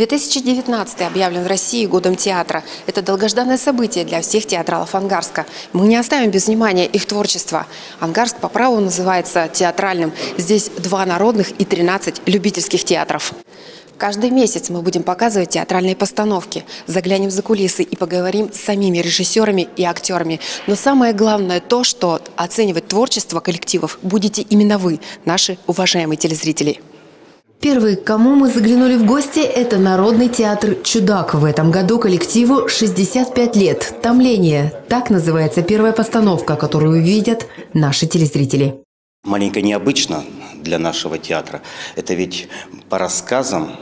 2019 объявлен в России годом театра. Это долгожданное событие для всех театралов Ангарска. Мы не оставим без внимания их творчество. Ангарск по праву называется театральным. Здесь два народных и 13 любительских театров. Каждый месяц мы будем показывать театральные постановки, заглянем за кулисы и поговорим с самими режиссерами и актерами. Но самое главное то, что оценивать творчество коллективов будете именно вы, наши уважаемые телезрители. Первый, к кому мы заглянули в гости, это Народный театр «Чудак». В этом году коллективу 65 лет. «Томление» – так называется первая постановка, которую увидят наши телезрители. Маленько необычно для нашего театра. Это ведь по рассказам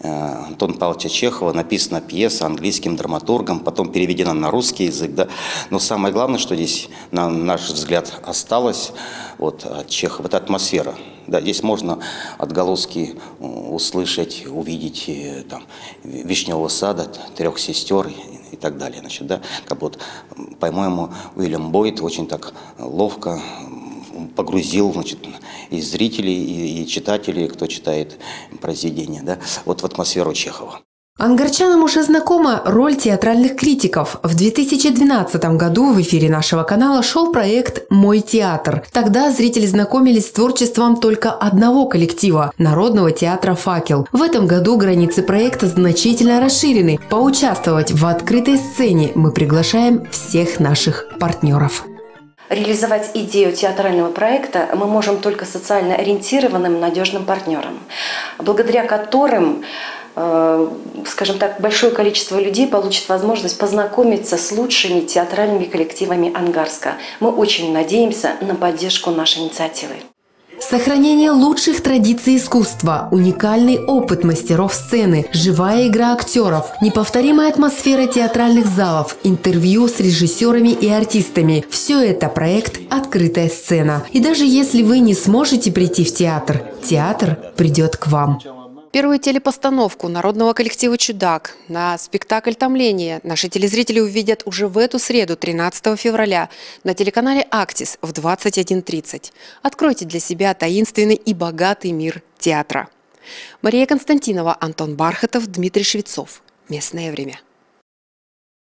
э, Антона Павловича Чехова написана пьеса английским драматургом, потом переведена на русский язык. Да? Но самое главное, что здесь, на наш взгляд, осталось вот, от Чехова, это атмосфера – да, здесь можно отголоски услышать, увидеть э, там, вишневого сада, трех сестер и так далее. Значит, да, как вот, по-моему, Уильям Бойт очень так ловко погрузил значит, и зрителей, и, и читателей, кто читает произведения, да, вот в атмосферу Чехова. Ангарчанам уже знакома роль театральных критиков. В 2012 году в эфире нашего канала шел проект «Мой театр». Тогда зрители знакомились с творчеством только одного коллектива – Народного театра «Факел». В этом году границы проекта значительно расширены. Поучаствовать в открытой сцене мы приглашаем всех наших партнеров. Реализовать идею театрального проекта мы можем только социально ориентированным надежным партнерам, благодаря которым скажем так, большое количество людей получит возможность познакомиться с лучшими театральными коллективами Ангарска. Мы очень надеемся на поддержку нашей инициативы. Сохранение лучших традиций искусства, уникальный опыт мастеров сцены, живая игра актеров, неповторимая атмосфера театральных залов, интервью с режиссерами и артистами – все это проект «Открытая сцена». И даже если вы не сможете прийти в театр, театр придет к вам. Первую телепостановку народного коллектива «Чудак» на спектакль «Томление» наши телезрители увидят уже в эту среду, 13 февраля, на телеканале «Актис» в 21.30. Откройте для себя таинственный и богатый мир театра. Мария Константинова, Антон Бархатов, Дмитрий Швецов. Местное время.